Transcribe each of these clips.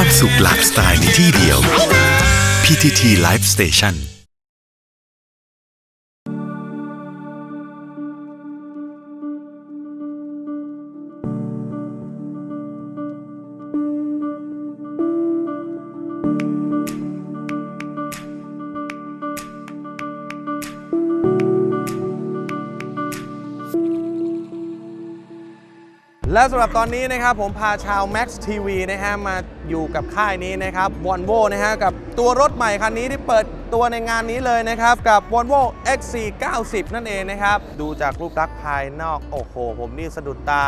ความสุขหลากสไตล์ในที่เดียว PTT Live Station และสำหรับตอนนี้นะครับผมพาชาว Max TV นะฮะมาอยู่กับค่ายนี้นะครับ Volvo นะฮะกับตัวรถใหม่คันนี้ที่เปิดตัวในงานนี้เลยนะครับ กับ Volvo XC90 นั่นเองนะครับ ดูจากรูปลักษณ์ภายนอกโอ้โห ผมนี่สะดุดตา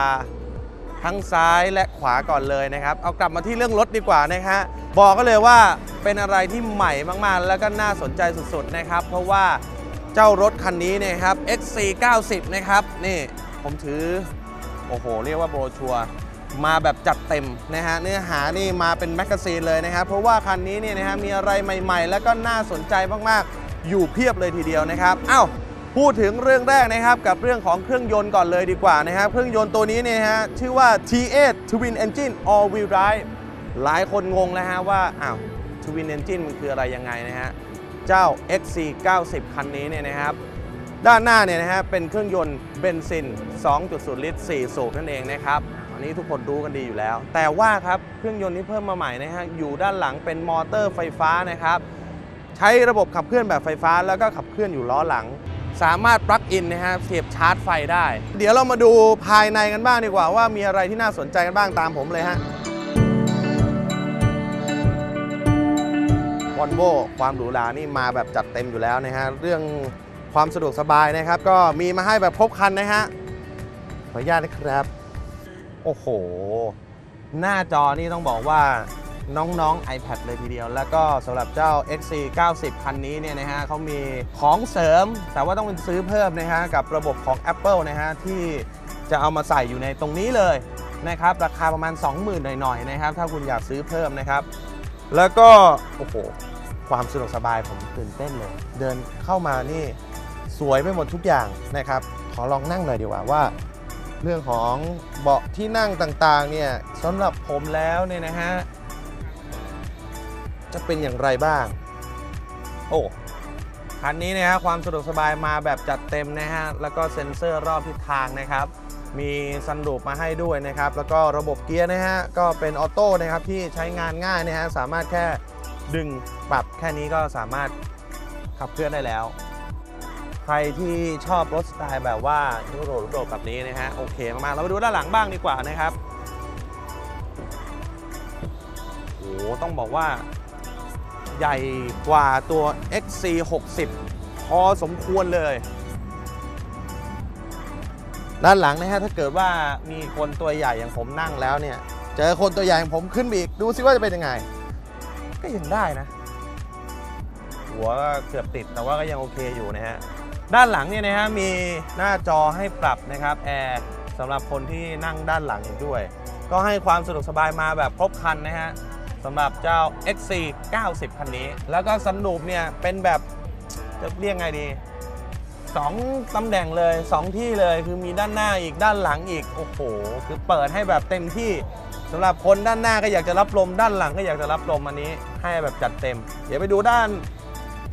ทั้งซ้ายและขวาก่อนเลยนะครับ เอากลับมาที่เรื่องรถดีกว่านะฮะบอกก็เลยว่าเป็นอะไรที่ใหม่มากๆ แล้วก็น่าสนใจสุดๆนะครับ เพราะว่าเจ้ารถคันนี้เนยครับ XC90 นะครับนี่ผมถือ โอ้โห เรียกว่าโบรชัวร์มาแบบจัดเต็มนะฮะเนื้อหานี่มาเป็น magazine เลยนะครับเพราะว่าคันนี้เนี่ยนะฮะมีอะไรใหม่ ๆ แล้วก็น่าสนใจมากๆ อยู่เพียบเลยทีเดียวนะครับอ้าวพูดถึงเรื่องแรกนะครับกับเรื่องของเครื่องยนต์ก่อนเลยดีกว่านะครับเครื่องยนต์ตัวนี้เนี่ยนะฮะชื่อว่า T8 Twin Engine All Wheel Drive หลายคนงงแล้วฮะว่าอ้าว Twin Engine มันคืออะไรยังไงนะฮะเจ้า XC90 คันนี้เนี่ยนะครับ ด้านหน้าเนี่ยนะฮะเป็นเครื่องยนต์เบนซิน 2.0 ลิตร 4 สูบนั่นเองนะครับอันนี้ทุกคนรู้กันดีอยู่แล้ว แต่ว่าครับเครื่องยนต์ที่เพิ่มมาใหม่นะฮะอยู่ด้านหลังเป็นมอเตอร์ไฟฟ้านะครับใช้ระบบขับเคลื่อนแบบไฟฟ้า แล้วก็ขับเคลื่อนอยู่ล้อหลัง สามารถปลั๊กอินนะฮะเสียบชาร์จไฟได้ เดี๋ยวเรามาดูภายในกันบ้างดีกว่าว่ามีอะไรที่น่าสนใจกันบ้างตามผมเลยฮะวอลโวความหรูหรานี่มาแบบจัดเต็มอยู่แล้วนะฮะเรื่อง ความสะดวกสบายนะครับ ก็มีมาให้แบบครบคันนะฮะขออนุญาตนะครับ โอ้โห หน้าจอนี่ต้องบอกว่าน้องๆ iPad เลยทีเดียว แล้วก็สำหรับเจ้า XC90 คันนี้เนี่ยนะฮะเขามีของเสริม แต่ว่าต้องเป็นซื้อเพิ่มนะฮะกับระบบของ Apple นะฮะที่จะเอามาใส่อยู่ในตรงนี้เลยนะครับ ราคาประมาณ 20,000 หน่อยๆนะครับ ถ้าคุณอยากซื้อเพิ่มนะครับ แล้วก็ โอ้โห ความสะดวกสบายผมตื่นเต้นเลย เดินเข้ามานี่ สวยไปหมดทุกอย่างนะครับ ขอลองนั่งหน่อยดีกว่าว่า เรื่องของเบาะที่นั่งต่างๆเนี่ยสำหรับผมแล้วเนี่ยนะฮะจะเป็นอย่างไรบ้าง โอ้คันนี้นะฮะความสะดวกสบายมาแบบจัดเต็มนะฮะแล้วก็เซ็นเซอร์รอบทิศทางนะครับ มีซันรูปมาให้ด้วยนะครับ แล้วก็ระบบเกียร์นะฮะก็เป็นออโต้นะครับที่ใช้งานง่ายนะฮะสามารถแค่ดึงปรับแค่นี้ก็สามารถขับเคลื่อนได้แล้ว รที่ชอบรถสไตล์แบบว่ายุโรปยุโรปแบบนี้นะฮะโอเคมากๆเรามาดูด้านหลังบ้างดีกว่านะครับโอ้โหต้องบอกว่าใหญ่กว่าตัว XC60 พอสมควรเลยด้านหลังนะฮะถ้าเกิดว่ามีคนตัวใหญ่อย่างผมนั่งแล้วเนี่ย เจอคนตัวใหญ่อย่างผมขึ้นไปอีกดูซิว่าจะเป็นยังไง ก็ยังได้นะ หัวเกือบติดแต่ว่าก็ยังโอเคอยู่นะฮะ ด้านหลังเนี่ยนะฮะมีหน้าจอให้ปรับนะครับแอร์สำหรับคนที่นั่งด้านหลังอีกด้วย ก็ให้ความสะดวกสบายมาแบบครบครันนะฮะสำหรับเจ้า XC 90 คันนี้ แล้วก็สันลูปเนี่ยเป็นแบบจะเรียกไงดี2ตำแหน่งเลย 2 ที่เลยคือมีด้านหน้าอีกด้านหลังอีก โอ้โห คือเปิดให้แบบเต็มที่สำหรับคนด้านหน้าก็อยากจะรับลม ด้านหลังก็อยากจะรับลมอันนี้ให้แบบจัดเต็ม เดี๋ยวไปดูด้าน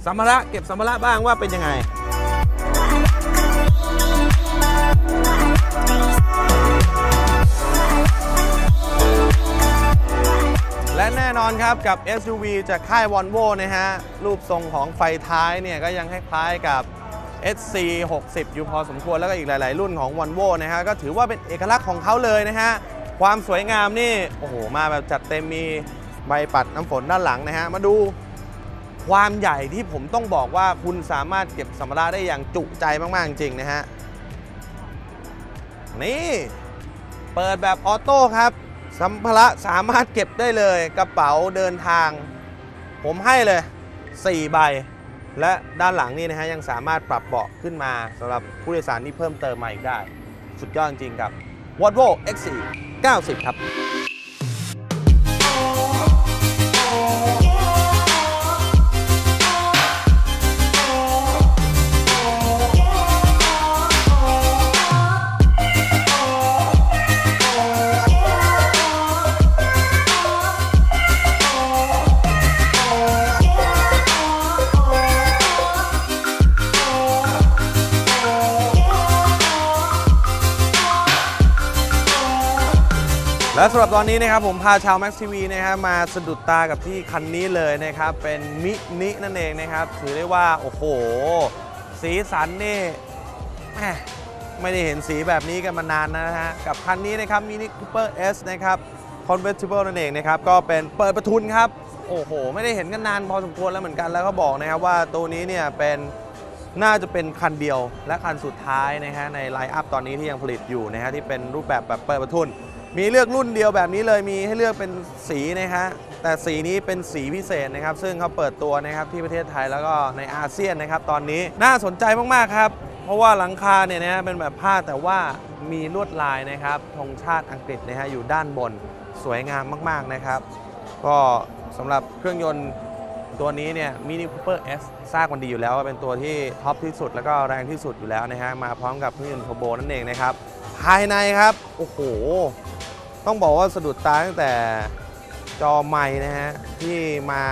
สัมภาระเก็บสัมภาระบ้างว่าเป็นยังไง อนครับกับ SUV จากค่าย Volvo นะฮะ รูปทรงของไฟท้ายเนี่ยก็ยังคล้ายๆกับ SC60 อยู่พอสมควรแล้วก็อีกหลาย ๆ รุ่นของ Volvo นะฮะ ก็ถือว่าเป็นเอกลักษณ์ของเขาเลยนะฮะ ความสวยงามนี่ โอ้โห มาแบบจัดเต็มมีใบปัดน้ำฝนด้านหลังนะฮะ มาดูความใหญ่ที่ผมต้องบอกว่าคุณสามารถเก็บสัมภาระได้อย่างจุใจมาก ๆ จริง ๆ นะฮะ นี่ เปิดแบบออโต้ครับ สัมภาระสามารถเก็บได้เลยกระเป๋าเดินทาง ผมให้เลย 4 ใบ และด้านหลังนี่นะฮะยังสามารถปรับเบาะขึ้นมาสำหรับผู้โดยสารที่เพิ่มเติมมาอีกได้ สุดยอดจริงๆกับ Volvo X4 90 ครับ และสำหรับตอนนี้นะครับผมพาชาว Max TV นะครับมาสะดุดตากับที่คันนี้เลยนะครับ เป็นมินินั่นเองนะครับ ถือได้ว่า โอ้โห สีสันนี่ไม่ได้เห็นสีแบบนี้กันมานานนะฮะ กับคันนี้นะครับ Mini Cooper S นะครับ Convertible นั่นเองนะครับ ก็เป็นเปิดประทุนครับ โอ้โห ไม่ได้เห็นกันนานพอสมควรแล้วเหมือนกันแล้วก็บอกนะครับว่าตัวนี้เนี่ยเป็นน่าจะเป็นคันเดียวและคันสุดท้ายนะฮะใน lineup ตอนนี้ที่ยังผลิตอยู่นะฮะที่เป็นรูปแบบแบบเปิดประทุน มีเลือกรุ่นเดียวแบบนี้เลยมีให้เลือกเป็นสีนะฮะแต่สีนี้เป็นสีพิเศษนะครับ ซึ่งเขาเปิดตัวนะครับที่ประเทศไทยแล้วก็ในอาเซียนนะครับ ตอนนี้น่าสนใจมากๆครับ เพราะว่าหลังคาเนี่ยนะเป็นแบบผ้าแต่ว่ามีลวดลายนะครับธงชาติอังกฤษนะฮะอยู่ด้านบนสวยงามมากๆนะครับ ก็สำหรับเครื่องยนต์ตัวนี้เนี่ย Mini Cooper S ทราบกันดีอยู่แล้วว่าเป็นตัวที่ top ที่สุดแล้วก็แรงที่สุดอยู่แล้วนะฮะมาพร้อมกับเครื่องยนต์เทอร์โบนั่นเองนะครับ ภายในครับ โอ้โห ต้องบอกว่าสะดุดตาตั้งแต่จอไม้นะฮะ ที่มา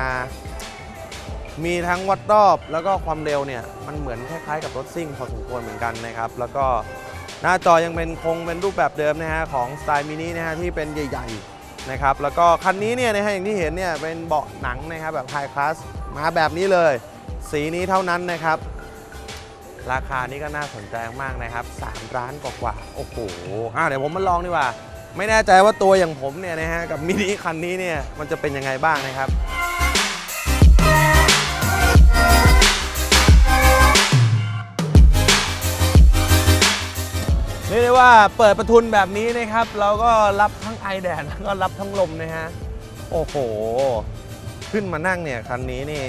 มีทั้งวัดรอบแล้วก็ความเร็วเนี่ย มันเหมือนคล้ายๆกับรถซิ่งพอสมควรเหมือนกันนะครับ แล้วก็หน้าจอยังเป็นคงเป็นรูปแบบเดิมนะฮะ ของสไตล์มินินะฮะ ที่เป็นใหญ่ๆนะครับ แล้วก็คันนี้เนี่ยนะฮะอย่างที่เห็นเนี่ย เป็นเบาะหนังนะครับ แบบไฮคลาสมาแบบนี้เลย สีนี้เท่านั้นนะครับ ราคานี้ก็น่าสนใจมากนะครับ3ล้านกว่าๆโอ้โหอะเดี๋ยวผมมาลองดีกว่า ไม่แน่ใจว่าตัวอย่างผมเนี่ยนะฮะกับมินิคันนี้เนี่ยมันจะเป็นยังไงบ้างนะครับเรียกได้ว่าเปิดประทุนแบบนี้นะครับ เราก็รับทั้งไอแดดแล้วก็รับทั้งลมนะฮะโอ้โห ขึ้นมานั่งเนี่ยคันนี้นี่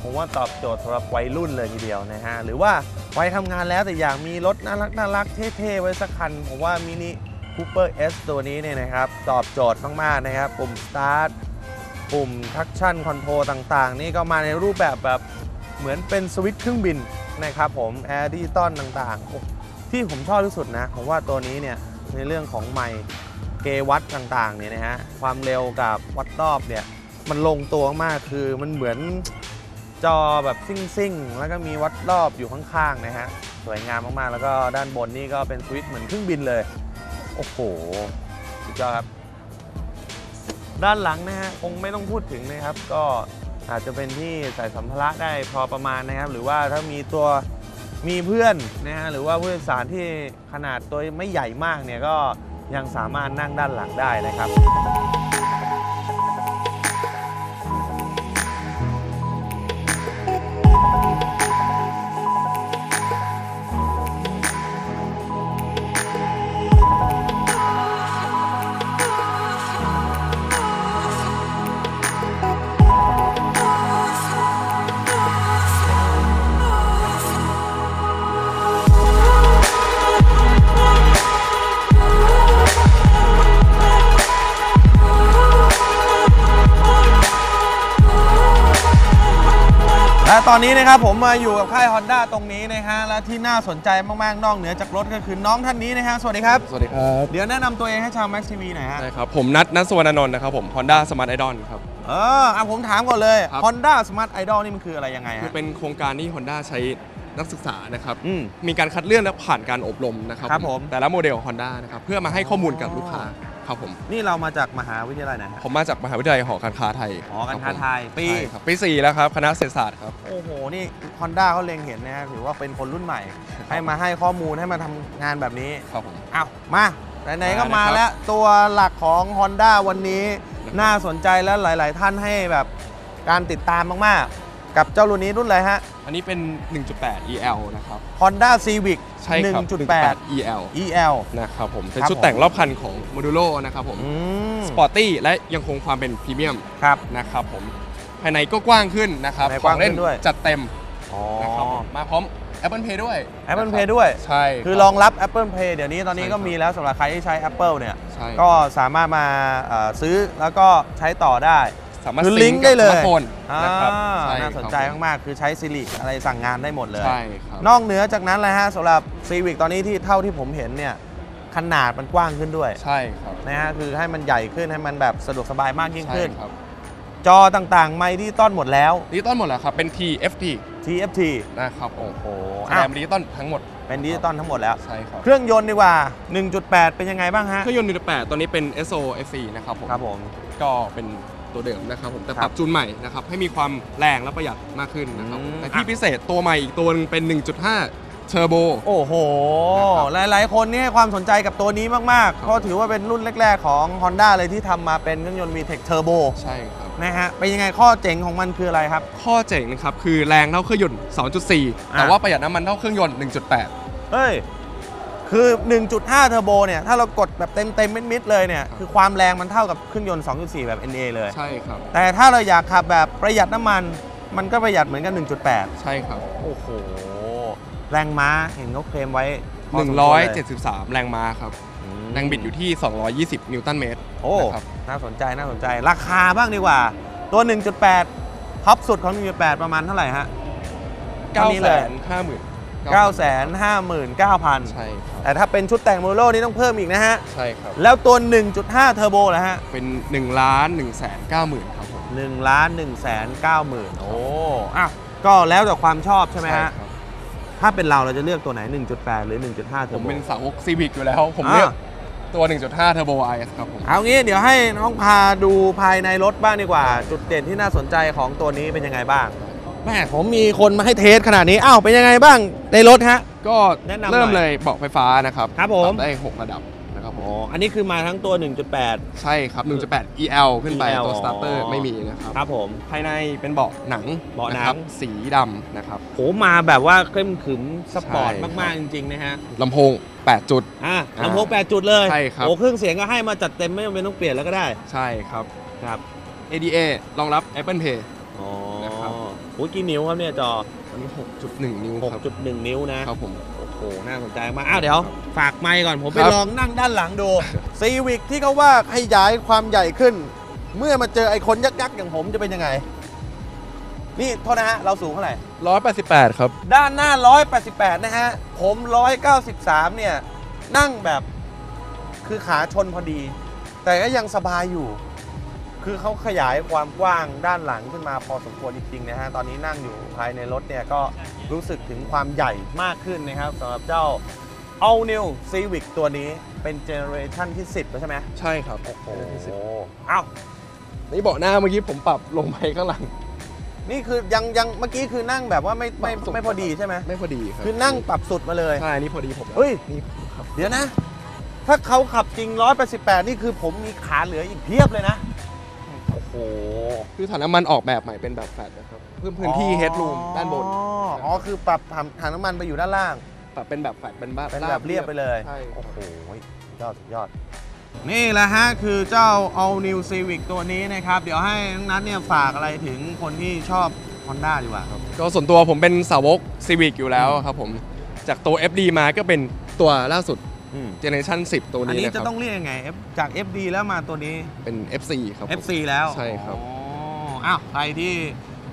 ผมว่าตอบโจทย์สำหรับวัยรุ่นเลยทีเดียวนะฮะหรือว่าวัยทำงานแล้วแต่อยากมีรถน่ารักน่ารักเท่ๆไว้สักคันผมว่ามินิ Cooper S ตัวนี้เนี่ยนะครับตอบโจทย์มากๆนะครับ ปุ่ม Start ปุ่ม Traction Control ต่างๆ นี่ก็มาในรูปแบบแบบเหมือนเป็นสวิตช์เครื่องบินนะครับผม Air d i g i t a l ต่างๆ ที่ผมชอบที่สุดนะผมว่าตัวนี้เนี่ยในเรื่องของไมค์เกวัตต่างๆเนี่ยนะฮะความเร็วกับวัดรอบเนี่ยมันลงตัวมากคือมันเหมือนจอแบบซิ่งๆ แล้วก็มีวัดรอบอยู่ข้างๆนะฮะสวยงามมากๆ แล้วก็ด้านบนนี่ก็เป็นสวิตช์เหมือนเครื่องบินเลย โอ้โหสุดยอดครับ ด้านหลังนะฮะคงไม่ต้องพูดถึงนะครับ ก็อาจจะเป็นที่ใส่สัมภาระได้พอประมาณนะครับ หรือว่าถ้ามีตัวมีเพื่อนนะฮะหรือว่าผู้โดยสารที่ขนาดตัวไม่ใหญ่มากเนี่ยก็ยังสามารถนั่งด้านหลังได้นะครับ และตอนนี้นะครับผมมาอยู่กับค่าย Honda ตรงนี้นะฮะและที่น่าสนใจมากๆนอกเหนือจากรถก็คือน้องท่านนี้นะฮะสวัสดีครับ สวัสดีครับ เดี๋ยวแนะนำตัวเองให้ชาว Max TV หน่อยฮะได้ครับ ผมนัทนัทสวรรณนนท์นะครับผม Honda Smart Idol ครับ เอออะผมถามก่อนเลย ครับ Honda Smart Idol นี่มันคืออะไรยังไงคือฮะเป็นโครงการที่ Honda ใช้นักศึกษานะครับ อืมมีการคัดเลือกและผ่านการอบรมนะครับครับผม แต่ละโมเดลของ Honda นะครับ เพื่อมาให้ข้อมูลกับลูกค้า ครับผม นี่เรามาจากมหาวิทยาลัยไหนฮะผมมาจากมหาวิทยาลัยหอการค้าไทยอ๋อการค้าบผมไทยปีใช่ครับปี4แล้วครับ คณะเศรษฐศาสตร์ครับ โอ้โห นี่ Honda เขาเล็งเห็นนะฮะถือว่าเป็นคนรุ่นใหม่ ให้มาให้ข้อมูลให้มาทำงานแบบนี้ครับผมอ้าวมาไหนๆก็มามานะครับแล้วตัวหลักของ Honda วันนี้น่าสนใจและหลาย ๆ ท่านให้แบบการติดตามมาก ๆ กับเจ้ารุ่นนี้รุ่นอะไรฮะ อันนี้เป็น 1.8 EL นะครับ Honda Civic ใช่ครับ1.8 EL EL นะครับผม เป็นครับชุดแต่งรอบคันของ Modulo นะครับผมอืม sporty และยังคงความเป็นพรีเมียมครับนะครับผม ภายในก็กว้างขึ้นนะครับภายในขกอว้างงเล่นขึ้นด้วยจัดเต็มอ๋อนะครับผมมาพร้อม Apple Pay ด้วย Apple นะครับ Pay ด้วย ใช่ คือรับรองรับ Apple Pay เดี๋ยวนี้ตอนนี้ใช่ก็ครับมีแล้วสำหรับใครที่ใช้ Apple เนี่ยใช่ก็สามารถมาเอ่อซื้อแล้วก็ใช้ต่อได้ สามารถคือซิลิงก์ได้เลยกับสมาร์ทโฟนอ่านะครับใช่น่าสนใจมากๆ คือใช้ Siri อะไรสั่งงานได้หมดเลย ใช่ครับ นอกเหนือจากนั้นเลยฮะสำหรับ Civic ตอนนี้ที่เท่าที่ผมเห็นเนี่ย ขนาดมันกว้างขึ้นด้วยใช่ครับนะฮะคือให้มันใหญ่ขึ้นให้มันแบบสะดวกสบายมากยิ่งใช่ขึ้นครับจอต่างๆ ไมล์ดิจิตอลหมดแล้ว ดิจิตอลหมดแล้วครับ เป็น TFT TFT นะครับโอ้โอ้แสอ้าดวงเป็นดิจิตอลทั้งหมดเป็นดิจิตอลทั้งหมดแล้ว ใช่ครับเครื่องยนต์ดีกว่า 1.8 เป็นยังไงบ้างฮะ เครื่องยนต์1.8ตัวนี้เป็น SOHC นะครับผม ครับผม ก็เป็น ตัวเดิมนะครับผมแต่ครับปรับจูนใหม่นะครับให้มีความแรงและประหยัดมากขึ้นนะครับอืม แต่ที่พิเศษตัวใหม่อีกตัวหนึงเป็น 1.5 เทอร์โบ โอ้โหนะครับหลายๆ คนนี่ให้ความสนใจกับตัวนี้มากๆครับเพราะถือว่าเป็นรุ่นแรก ๆ ของ Honda เลยที่ทำมาเป็นเครื่องยนต์ VTEC Turbo ใช่ครับ นะฮะ เป็นยังไงข้อเจ๋งของมันคืออะไรครับ ข้อเจ๋งนะครับคือแรงเท่าเครื่องยนต์ 2.4 แต่อะว่าประหยัดน้ำมันเท่าเครื่องยนต์ 1.8 เฮ้ย คือ 1.5 เทอร์โบเนี่ย ถ้าเรากดแบบเต็มเต็มๆมิดๆเลยเนี่ยครับคือความแรงมันเท่ากับเครื่องยนต์ 2.4 แบบ NA เลย ใช่ครับ แต่ถ้าเราอยากขับแบบประหยัดน้ำมัน มันก็ประหยัดเหมือนกัน 1.8 ใช่ครับ โอ้โห แรงม้าเห็นเขาเคลมไว้พอสมควรเลย173 แรงม้าครับอืมแรงบิดอยู่ที่ 220 นิวตันเมตร โอ้นะครับน่าสนใจน่าสนใจ ราคาบ้างดีกว่า ตัว 1.8ท็อปสุดของ 1.8 ประมาณเท่าไหร่ฮะเท่า นี้เลย950,000 959,000 ใช่ครับ แต่ถ้าเป็นชุดแต่ง Modulo นี่ต้องเพิ่มอีกนะฮะ ใช่ครับ แล้วตัว 1.5 เทอร์โบนะฮะเป็น1ล้าน1แสน9หมื่นครับผม 1ล้าน1แสน9หมื่นโอ้อ้าวก็แล้วแต่ความชอบใช่ไหมฮะครับ ถ้าเป็นเราเราจะเลือกตัวไหน 1.8 หรือ 1.5 เทอร์โบ ผมเป็นสาวก Civic อยู่แล้ว ผมเลือกอ่า ตัว 1.5 Turbo IS ครับผม เอางี้เดี๋ยวให้น้องพาดูภายในรถบ้างดีกว่า จุดเด่นที่น่าสนใจของตัวนี้เป็นยังไงบ้าง แม่ผมมีคนมาให้เทสขนาดนี้ อ้าว เป็นยังไงบ้างในรถฮะ ก็แนะนำหน่อยเริ่มเลยเบาะไฟฟ้านะครับครับผมปรับได้ 6 ระดับนะครับผอ๋อ มอันนี้คือมาทั้งตัว 1.8 ใช่ครับ 1.8 EL ขึ้นไป EL ตัว starter อ๋อไม่มีนะครับครับผม ภายในเป็นเบาะหนังเบาะหนัง ครัสีดำนะครับ โหมาแบบว่าเข้มขึมสปอร์ตใช่ครับ มาก ๆ จริง ๆ นะฮะ ลำโพง 8 จุด อะอ่าลำโพง8จุดเลยใช่ครับ โอ้เครื่องเสียงก็ให้มาจัดเต็มไม่จำเป็นต้องเปลี่ยนแล้วก็ได้ ใช่ครับ ครับ ADA รองรับ Apple CarPlay อ๋อนะครับ โอ้ยกี่นิ้วครับเนี่ยจออันนี้ 6.1 นิ้วครับ6.1 นิ้วนะ ครับผม โอ้โห น่าสนใจมาก อ้าวเดี๋ยว ฝากไมค์ก่อน ผมไปครับลองนั่งด้านหลังดู Civic ที่เขาว่าขยายความใหญ่ขึ้น เมื่อมาเจอไอ้คนยักษ์ๆอย่างผมจะเป็นยังไง นี่โทษนะฮะ เราสูงเท่าไหร่ 188 ครับ ด้านหน้า 188 นะฮะ ผม 193 เนี่ย นั่งแบบ คือขาชนพอดี แต่ก็ยังสบายอยู่ คือเขาขยายความกว้างด้านหลังขึ้นมาพอสมควรจริงๆนะฮะ ตอนนี้นั่งอยู่ภายในรถเนี่ยก็รู้สึกถึงความใหญ่มากขึ้นนะครับสำหรับเจ้า All New Civic ตัวนี้เป็นเจเนอเรชันที่ 10แล้วใช่ไหมใช่ครับโอ้โหเอ้านี่เบาะหน้าเมื่อกี้ผมปรับลงไปข้างหลัง นี่คือยังยังเมื่อกี้คือนั่งแบบว่าไม่ไม่ปรับสุดไม่พอดีใช่ไหมไม่พอดีครับคือนั่งปรับสุดมาเลยใช่นี่พอดีผมแล้วเฮ้ยนี่ครับเดี๋ยวนะ ถ้าเขาขับจริง188นี่คือผมมีขาเหลืออีกเพียบเลยนะ โอ้โหคือถังน้ำมันออกแบบใหม่เป็นแบบแฟลตนะครับเพิ่มพื้นที่ headroom ด้านบนอ๋ออ๋อคือปรับถังน้ำมันไปอยู่ด้านล่างปรับเป็นแบบแฟลตเป็นบ้านเป็นแบบเรียบไปเลยใช่โอ้โหยอดสุดยอด นี่แหละฮะ คือเจ้า All New Civic ตัวนี้นะครับ เดี๋ยวให้น้องนัทเนี่ยฝากอะไรถึงคนที่ชอบ Honda ดีกว่าครับก็ส่วนตัวผมเป็นสาวก Civic อยู่แล้วครับผม จากตัว FD มาก็เป็นตัวล่าสุด Generation 10 ตัวอันนี้นี้นะคจะรับต้องเรียกยังไง F จาก FD แล้วมาตัวนี้ เป็น FC ครับผม FC แล้วใช่ครับอ๋ออ้าวใครที่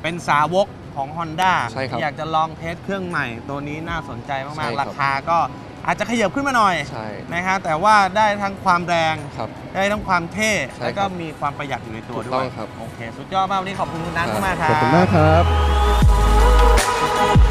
เป็นสาวกของ Honda ใช่ครับอยากจะลองเทสเครื่องใหม่ ตัวนี้น่าสนใจใช่มากคๆรับราคาก็อาจจะขยับขึ้นมาหน่อยใช่นะฮะแต่ว่าได้ทั้งความแรง ครับ ได้ทั้งความเท่ ใช่แล้วก็ครับมีความประหยัดอยู่ในตัวถูกด้ต้วอยงครับ โอเค สุดยอดมากวันนี้ขอบคุณคุณนัทมากครับ ขอบคุณมากครับ